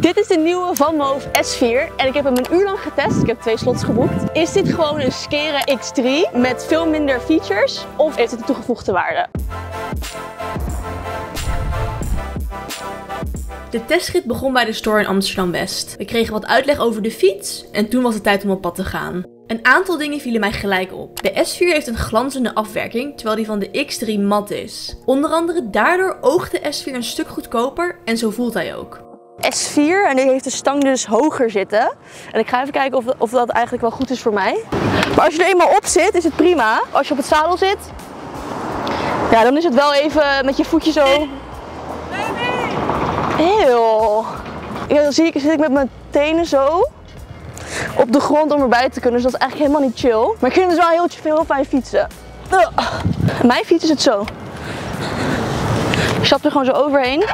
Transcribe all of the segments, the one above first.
Dit is de nieuwe Van Moof S4 en ik heb hem een uur lang getest. Ik heb twee slots geboekt. Is dit gewoon een skere X3 met veel minder features of heeft het een toegevoegde waarde? De testrit begon bij de store in Amsterdam-West. We kregen wat uitleg over de fiets en toen was het tijd om op pad te gaan. Een aantal dingen vielen mij gelijk op. De S4 heeft een glanzende afwerking, terwijl die van de X3 mat is. Onder andere daardoor oogt de S4 een stuk goedkoper en zo voelt hij ook. S4 en die heeft de stang dus hoger zitten. En ik ga even kijken of, of dat eigenlijk wel goed is voor mij. Maar als je er eenmaal op zit, is het prima. Als je op het zadel zit, ja, dan is het wel even met je voetje zo Eeuw. Ja, dan zie ik, zit ik met mijn tenen zo op de grond om erbij te kunnen. Dus dat is eigenlijk helemaal niet chill. Maar ik vind het dus wel heel, heel fijn fietsen. Mijn fiets is het zo. Ik stap er gewoon zo overheen.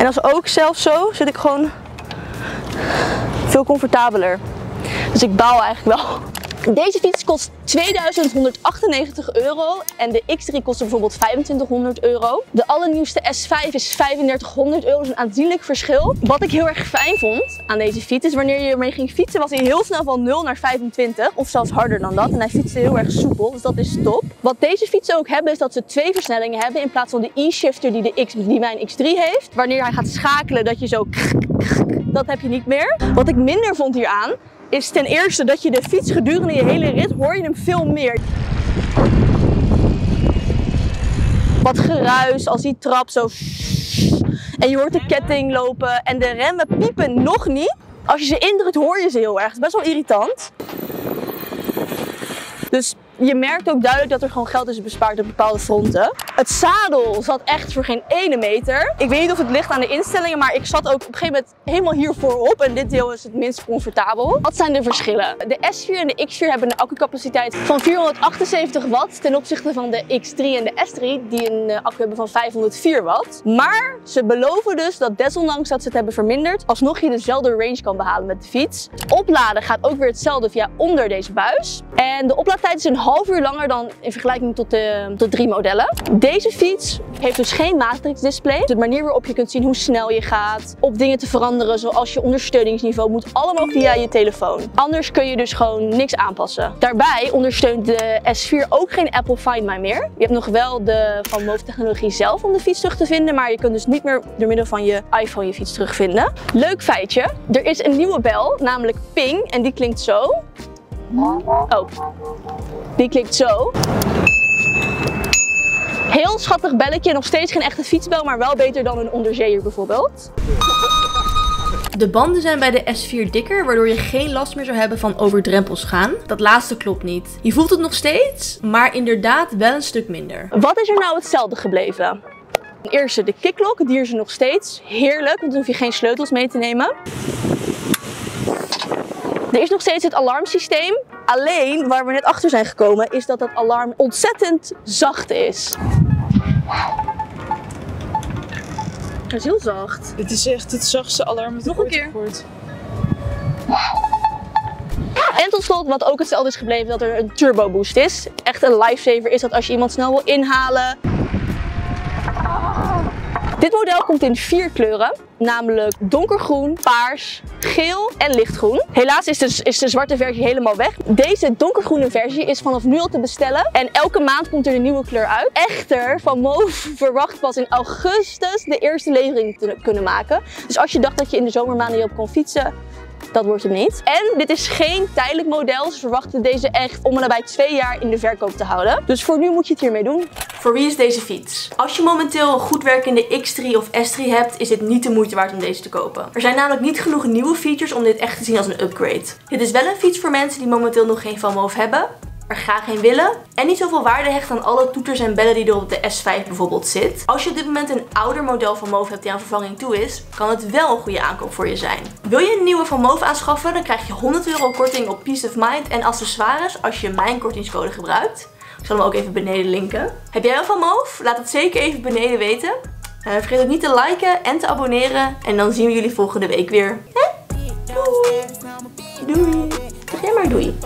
En als ook zelfs zo zit ik gewoon veel comfortabeler. Dus ik baal eigenlijk wel. Deze fiets kost 2198 euro en de X3 kost bijvoorbeeld 2500 euro. De allernieuwste S5 is 3500 euro, dus een aanzienlijk verschil. Wat ik heel erg fijn vond aan deze fiets is wanneer je ermee ging fietsen was hij heel snel van 0 naar 25 of zelfs harder dan dat. En hij fietste heel erg soepel, dus dat is top. Wat deze fietsen ook hebben is dat ze twee versnellingen hebben in plaats van de e-shifter die, de X, die mijn X3 heeft. Wanneer hij gaat schakelen dat je zo dat heb je niet meer. Wat ik minder vond hieraan is ten eerste dat je de fiets gedurende je hele rit hoor je hem veel meer. Wat geruis als die trap zo. En je hoort de ketting lopen en de remmen piepen nog niet. Als je ze indrukt hoor je ze heel erg. Het is best wel irritant. Dus je merkt ook duidelijk dat er gewoon geld is bespaard op bepaalde fronten. Het zadel zat echt voor geen ene meter. Ik weet niet of het ligt aan de instellingen, maar ik zat ook op een gegeven moment helemaal hier voorop. En dit deel is het minst comfortabel. Wat zijn de verschillen? De S4 en de X4 hebben een accucapaciteit van 478 watt ten opzichte van de X3 en de S3 die een eh, accu hebben van 504 watt. Maar ze beloven dus dat desondanks dat ze het hebben verminderd, alsnog je dezelfde range kan behalen met de fiets. Opladen gaat ook weer hetzelfde via onder deze buis. En de oplaadtijd is een half uur langer dan in vergelijking tot de drie modellen. Deze fiets heeft dus geen matrix display. De manier waarop je kunt zien hoe snel je gaat, op dingen te veranderen zoals je ondersteuningsniveau moet allemaal via je telefoon. Anders kun je dus gewoon niks aanpassen. Daarbij ondersteunt de S4 ook geen Apple Find My meer. Je hebt nog wel de van Move technologie zelf om de fiets terug te vinden, maar je kunt dus niet meer door middel van je iPhone je fiets terugvinden. Leuk feitje, er is een nieuwe bel, namelijk Ping en die klinkt zo. Oh, die klinkt zo. Heel schattig belletje, nog steeds geen echte fietsbel, maar wel beter dan een onderzeeër bijvoorbeeld. De banden zijn bij de S4 dikker, waardoor je geen last meer zou hebben van over drempels gaan. Dat laatste klopt niet. Je voelt het nog steeds, maar inderdaad wel een stuk minder. Wat is er nou hetzelfde gebleven? Ten eerste de kicklock, die is er nog steeds. Heerlijk, want dan hoef je geen sleutels mee te nemen. Er is nog steeds het alarmsysteem. Alleen, waar we net achter zijn gekomen, is dat het alarm ontzettend zacht is. Het is heel zacht. Dit is echt het zachtste alarm dat Nog ik een ooit keer. heb gehoord. En tot slot, wat ook hetzelfde is gebleven, dat er een turbo boost is. Echt een lifesaver is dat als je iemand snel wil inhalen. Dit model komt in vier kleuren, namelijk donkergroen, paars, geel en lichtgroen. Helaas is de, is de zwarte versie helemaal weg. Deze donkergroene versie is vanaf nu al te bestellen en elke maand komt er een nieuwe kleur uit. Echter, Van Moof verwacht pas in augustus de eerste levering te kunnen maken. Dus als je dacht dat je in de zomermaanden hierop kon fietsen, dat wordt het niet. En dit is geen tijdelijk model. Ze verwachten deze echt om en nabij twee jaar in de verkoop te houden. Dus voor nu moet je het hiermee doen. Voor wie is deze fiets? Als je momenteel een goed werkende X3 of S3 hebt, is dit niet de moeite waard om deze te kopen. Er zijn namelijk niet genoeg nieuwe features om dit echt te zien als een upgrade. Dit is wel een fiets voor mensen die momenteel nog geen Van Moof hebben er graag geen willen en niet zoveel waarde hecht aan alle toeters en bellen die er op de S5 bijvoorbeeld zit. Als je op dit moment een ouder model van Move hebt die aan vervanging toe is, kan het wel een goede aankoop voor je zijn. Wil je een nieuwe van Move aanschaffen, dan krijg je 100 euro korting op Peace of Mind en accessoires als je mijn kortingscode gebruikt. Ik zal hem ook even beneden linken. Heb jij wel van Move? Laat het zeker even beneden weten. Uh, vergeet ook niet te liken en te abonneren. En dan zien we jullie volgende week weer. Hè? Doei! Doei! Jij maar doei.